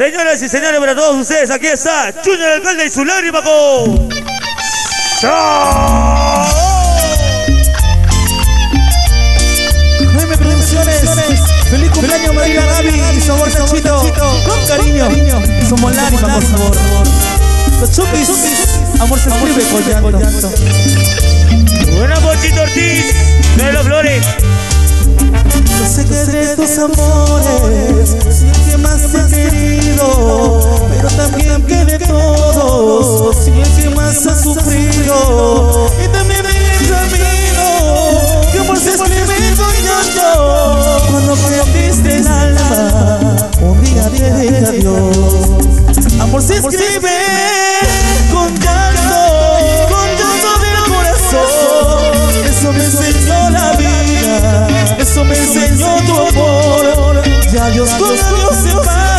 Señoras y señores, para todos ustedes, aquí está Junior Alcalde y su lágrima con... Jaime Producciones, feliz cumpleaños María Gaby. y su amor Nachito, con cariño, somos lágrimas por favor. Los chupis, amor se escribe con llanto. Buena Pochito Ortiz, de los Flores. Yo sé que de tus amores, el que más te pero también que de todos, sí el que más ha sufrido, y también en el camino, que amor se escribe con llanto, cuando perdiste el alma, un día te dije adiós, amor se escribe con llanto, con llanto del corazón, eso me enseñó la vida, eso me enseñó tu amor, ya Dios con Dios se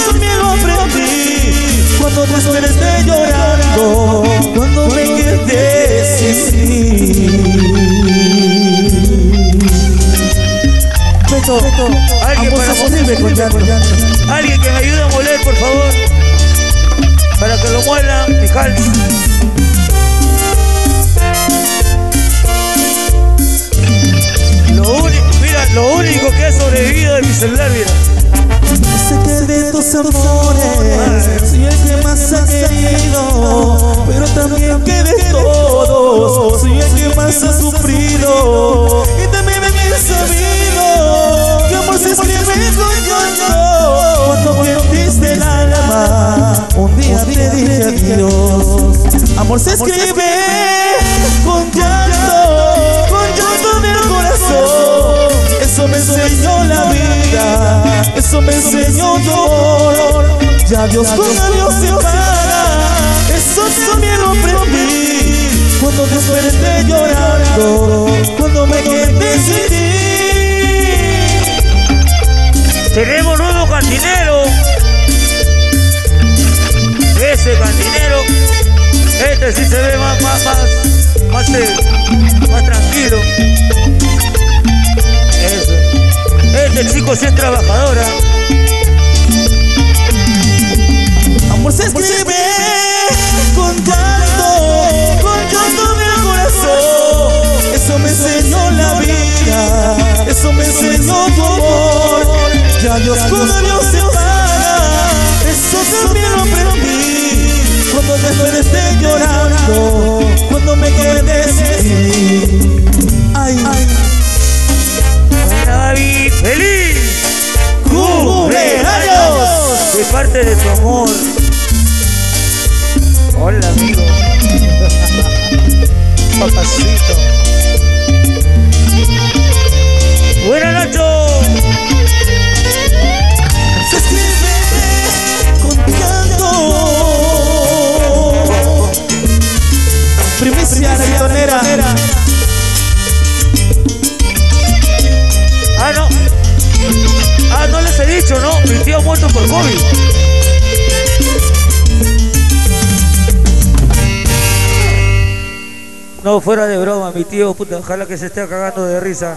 aprendí, cuando te desperté llorando, cuando me quedé sin. Beto, Alguien para se escribe con llanto. Alguien que me ayude a moler, por favor. Para que lo muelan y calmen. Lo único, mira, lo único que ha sobrevivido de mi celular, mira. Amores. Soy el que más ha querido, pero también que de todos. Soy el que más ha sufrido y también me he sabido. Que amor se escribe con llanto cuando perdiste el alma un día te dije adiós. Amor se escribe eso me enseñó amor ya Dios con Dios se para eso también lo aprendí. cuando te desperté llorando cuando me quedé sin ti. Tenemos nuevo cantinero. Ese cantinero. Este sí se ve más, más, más, más, eh, Eso. Chico sí es trabajadora. Amor se escribe con llanto, con llanto del corazón. Eso me enseñó la vida, eso me enseñó tu amor. Ya Dios con Dios parte de tu amor. Hola amigo. Papacito. Buena Nacho. se escribe con llanto. Primicia dicho, ¿no? Mi tío ha muerto por COVID. No, fuera de broma, mi tío, puta, ojalá que se esté cagando de risa.